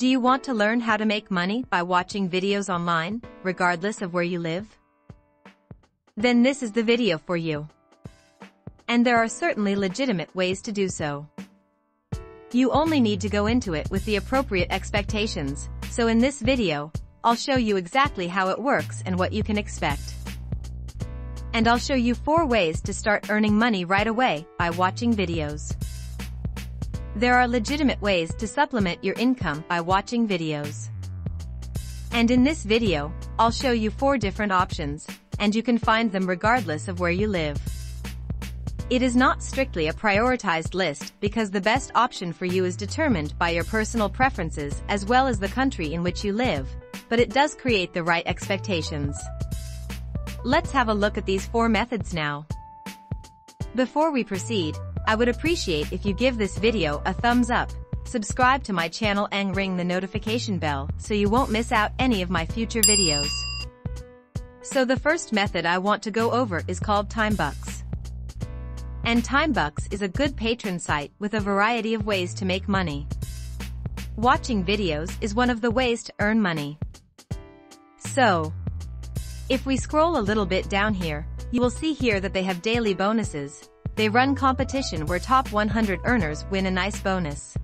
Do you want to learn how to make money by watching videos online, regardless of where you live? Then this is the video for you. And there are certainly legitimate ways to do so. You only need to go into it with the appropriate expectations, so in this video, I'll show you exactly how it works and what you can expect. And I'll show you 4 ways to start earning money right away by watching videos. There are legitimate ways to supplement your income by watching videos. And in this video, I'll show you 4 different options, and you can find them regardless of where you live. It is not strictly a prioritized list because the best option for you is determined by your personal preferences as well as the country in which you live, but it does create the right expectations. Let's have a look at these four methods now. Before we proceed, I would appreciate if you give this video a thumbs up, subscribe to my channel and ring the notification bell so you won't miss out any of my future videos. So the first method I want to go over is called TimeBucks. And TimeBucks is a good patron site with a variety of ways to make money. Watching videos is one of the ways to earn money. So, if we scroll a little bit down here, you will see here that they have daily bonuses. They run competition where top 100 earners win a nice bonus.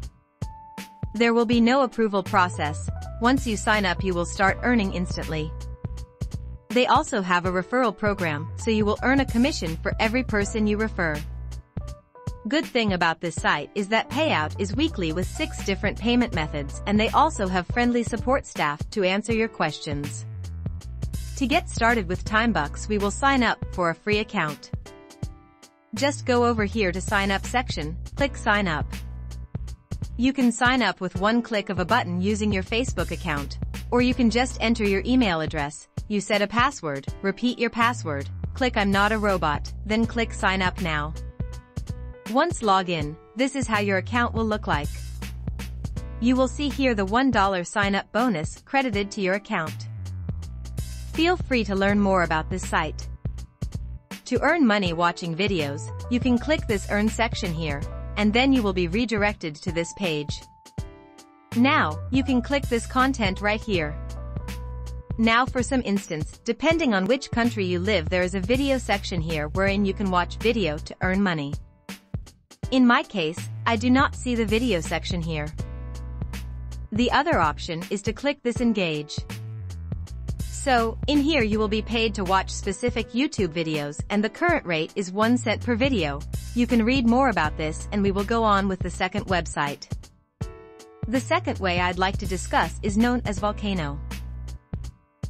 There will be no approval process. Once you sign up you will start earning instantly. They also have a referral program, so you will earn a commission for every person you refer. Good thing about this site is that payout is weekly with six different payment methods and they also have friendly support staff to answer your questions. To get started with TimeBucks we will sign up for a free account. Just go over here to sign up section, click sign up. You can sign up with one click of a button using your Facebook account, or you can just enter your email address, you set a password, repeat your password, click I'm not a robot, then click sign up now. Once log in, this is how your account will look like. You will see here the $1 sign up bonus credited to your account. Feel free to learn more about this site. To earn money watching videos, you can click this Earn section here, and then you will be redirected to this page. Now, you can click this content right here. Now for some instance, depending on which country you live there is a video section here wherein you can watch video to earn money. In my case, I do not see the video section here. The other option is to click this engage. So, in here you will be paid to watch specific YouTube videos and the current rate is 1 cent per video. You can read more about this and we will go on with the second website. The second way I'd like to discuss is known as Volcano.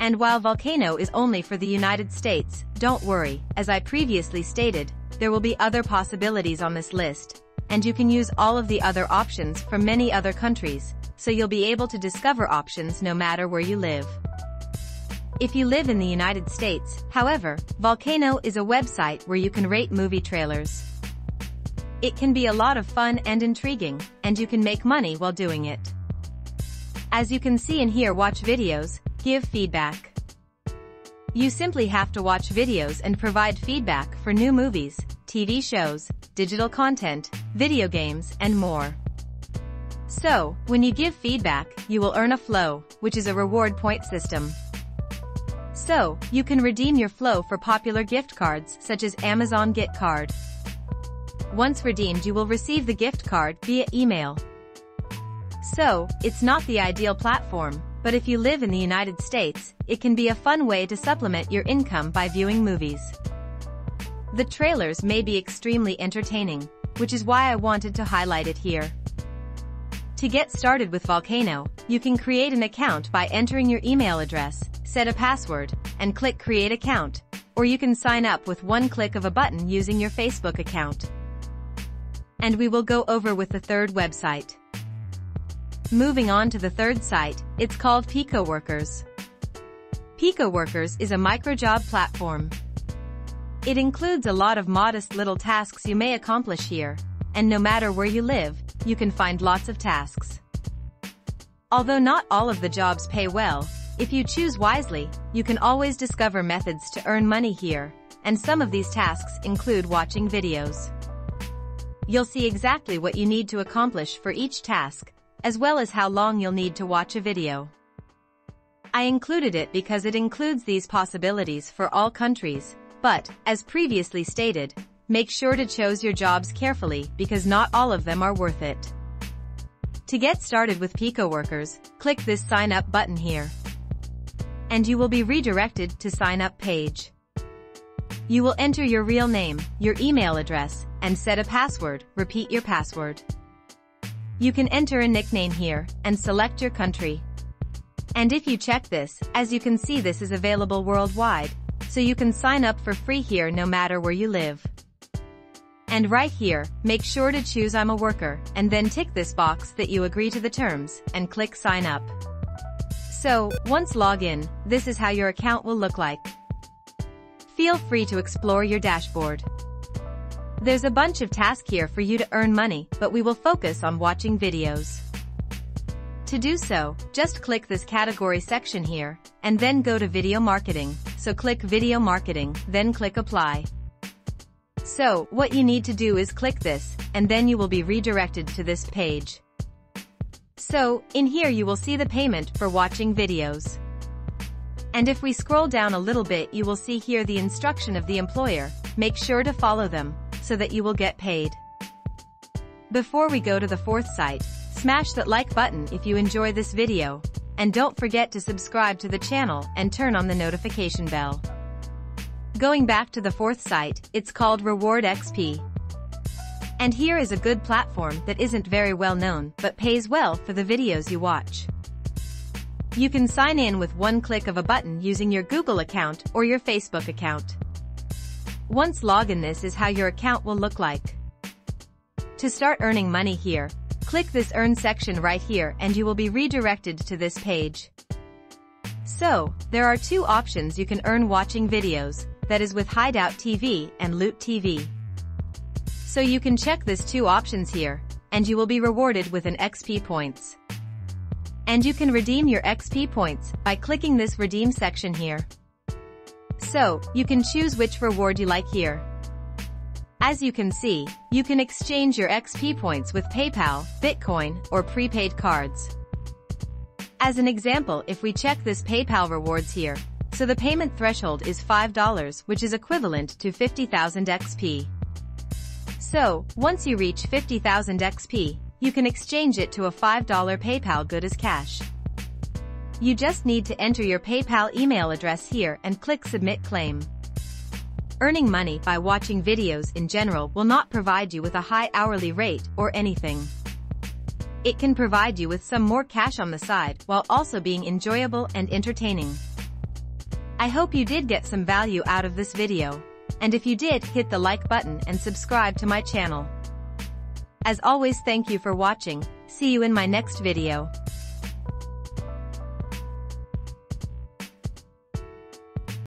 And while Volcano is only for the United States, don't worry, as I previously stated, there will be other possibilities on this list, and you can use all of the other options from many other countries, so you'll be able to discover options no matter where you live. If you live in the United States, however, Volcano is a website where you can rate movie trailers. It can be a lot of fun and intriguing, and you can make money while doing it. As you can see and hear watch videos, give feedback. You simply have to watch videos and provide feedback for new movies, TV shows, digital content, video games, and more. So, when you give feedback, you will earn a flow, which is a reward point system. So, you can redeem your flow for popular gift cards such as Amazon Gift Card. Once redeemed you will receive the gift card via email. So, it's not the ideal platform, but if you live in the United States, it can be a fun way to supplement your income by viewing movies. The trailers may be extremely entertaining, which is why I wanted to highlight it here. To get started with Volcano, you can create an account by entering your email address, set a password, and click Create Account, or you can sign up with one click of a button using your Facebook account. And we will go over with the third website. Moving on to the third site, it's called Pico Workers. Pico Workers is a microjob platform. It includes a lot of modest little tasks you may accomplish here, and no matter where you live, you can find lots of tasks. Although not all of the jobs pay well, if you choose wisely, you can always discover methods to earn money here, and some of these tasks include watching videos. You'll see exactly what you need to accomplish for each task, as well as how long you'll need to watch a video. I included it because it includes these possibilities for all countries, but, as previously stated, make sure to choose your jobs carefully because not all of them are worth it. To get started with Pico Workers, click this sign up button here. And you will be redirected to sign up page. You will enter your real name, your email address, and set a password, repeat your password. You can enter a nickname here, and select your country. And if you check this, as you can see this is available worldwide, so you can sign up for free here no matter where you live. And right here, make sure to choose I'm a worker, and then tick this box that you agree to the terms, and click sign up. So, once log in, this is how your account will look like. Feel free to explore your dashboard. There's a bunch of tasks here for you to earn money, but we will focus on watching videos. To do so, just click this category section here, and then go to video marketing, so click video marketing, then click apply. So, what you need to do is click this, and then you will be redirected to this page. So, in here you will see the payment for watching videos. And if we scroll down a little bit you will see here the instruction of the employer, make sure to follow them, so that you will get paid. Before we go to the fourth site, smash that like button if you enjoy this video, and don't forget to subscribe to the channel and turn on the notification bell. Going back to the fourth site, it's called Reward XP. And here is a good platform that isn't very well known but pays well for the videos you watch. You can sign in with one click of a button using your Google account or your Facebook account. Once login this is how your account will look like. To start earning money here, click this earn section right here and you will be redirected to this page. So, there are two options you can earn watching videos, that is with Hideout TV and Loot TV. So you can check this two options here, and you will be rewarded with an XP points. And you can redeem your XP points by clicking this redeem section here. So, you can choose which reward you like here. As you can see, you can exchange your XP points with PayPal, Bitcoin, or prepaid cards. As an example if we check this PayPal rewards here, so the payment threshold is $5 which is equivalent to 50,000 XP. So, once you reach 50,000 XP, you can exchange it to a $5 PayPal good as cash. You just need to enter your PayPal email address here and click Submit Claim. Earning money by watching videos in general will not provide you with a high hourly rate or anything. It can provide you with some more cash on the side while also being enjoyable and entertaining. I hope you did get some value out of this video. And if you did, hit the like button and subscribe to my channel. As always thank you for watching, see you in my next video.